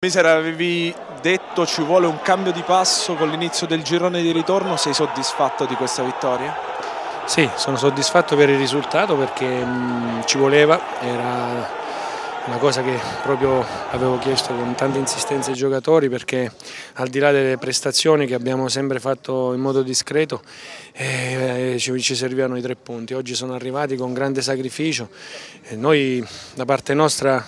Miser, avevi detto ci vuole un cambio di passo con l'inizio del girone di ritorno, sei soddisfatto di questa vittoria? Sì, sono soddisfatto per il risultato perché mh, ci voleva, era una cosa che proprio avevo chiesto con tanta insistenza ai giocatori perché al di là delle prestazioni che abbiamo sempre fatto in modo discreto eh, ci, ci, servivano i tre punti, oggi sono arrivati con grande sacrificio, e noi da parte nostra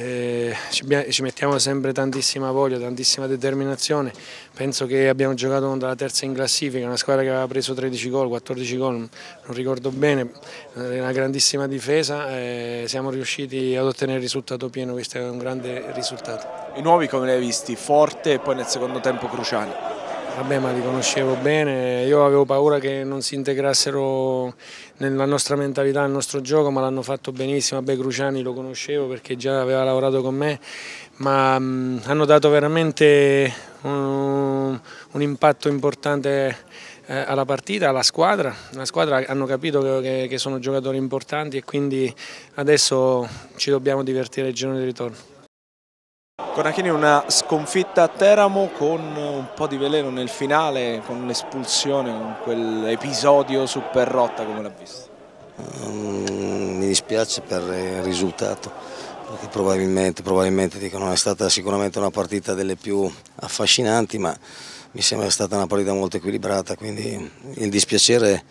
eh, ci, mettiamo sempre tantissima voglia, tantissima determinazione, penso che abbiamo giocato dalla terza in classifica, una squadra che aveva preso 13 gol, 14 gol, non ricordo bene, una grandissima difesa e siamo riusciti ad ottenere il risultato pieno, questo è un grande risultato. I nuovi come li hai visti? Forte e poi nel secondo tempo cruciali? Vabbè, ma li conoscevo bene, io avevo paura che non si integrassero nella nostra mentalità, nel nostro gioco, ma l'hanno fatto benissimo. Vabbè, Cruciani lo conoscevo perché già aveva lavorato con me, ma mh, hanno dato veramente un, un impatto importante eh, alla partita, alla squadra. La squadra hanno capito che, che sono giocatori importanti e quindi adesso ci dobbiamo divertire il giorno di ritorno. Conachini una sconfitta a Teramo con un po' di veleno nel finale, con l'espulsione, con quell'episodio su Perrotta, come l'ha visto? Um, mi dispiace per il risultato, perché probabilmente, probabilmente dico, non è stata sicuramente una partita delle più affascinanti, ma mi sembra stata una partita molto equilibrata, quindi il dispiacere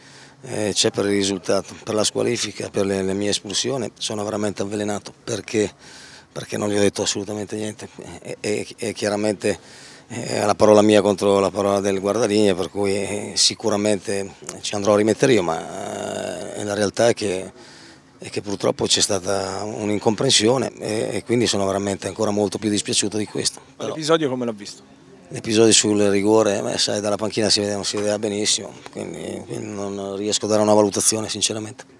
eh, c'è per il risultato, per la squalifica, per le, le mie espulsioni, sono veramente avvelenato perché perché non gli ho detto assolutamente niente e, e, e chiaramente è la parola mia contro la parola del guardalinea per cui eh, sicuramente ci andrò a rimettere io ma eh, la realtà è che, è che purtroppo c'è stata un'incomprensione e, e, quindi sono veramente ancora molto più dispiaciuto di questo. L'episodio come l'ha visto? L'episodio sul rigore, beh, sai, dalla panchina si vedeva, si vedeva benissimo, quindi, quindi non riesco a dare una valutazione sinceramente.